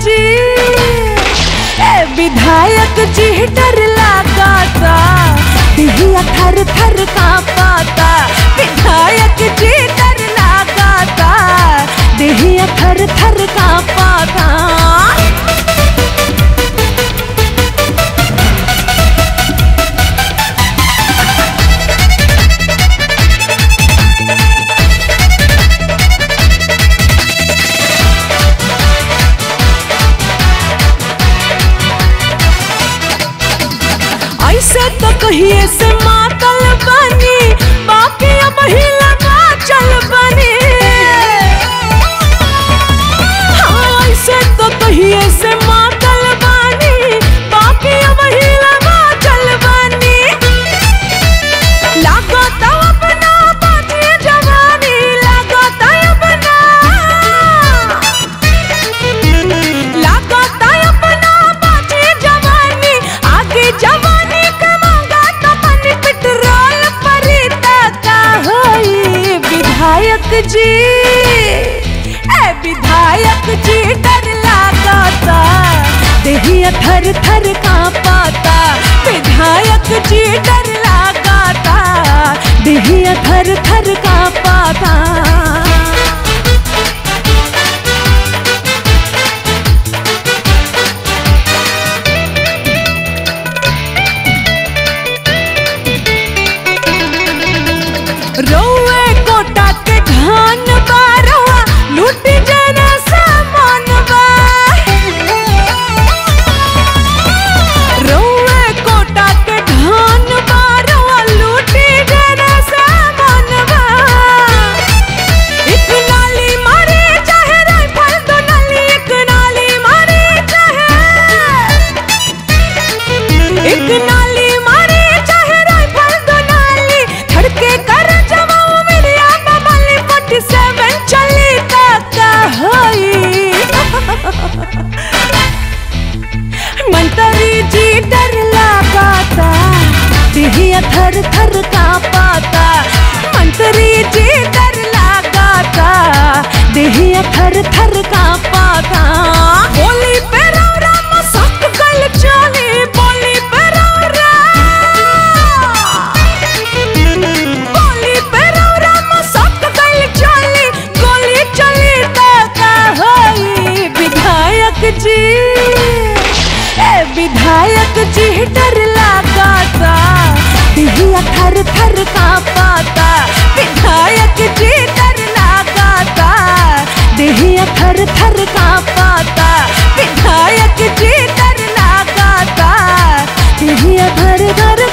जी। ए, विधायक जी, डर लगाता दिहिया थर थर कांपाता विधायक जी, डर लगाता दिहिया थर थर कांपाता ऐसे कहिए से मातल बनी, बाकी अब ही लगा चल बनी। हाँ ऐसे तो कहिए से विधायक जी। ए विधायक जी, डर लगाता दही थर थर कांपाता विधायक जी, डर लगाता दही थर थर कांपाता थर थर कांपाता दिहिया थर का पाता विधायक जी करना लगाता घर घर थर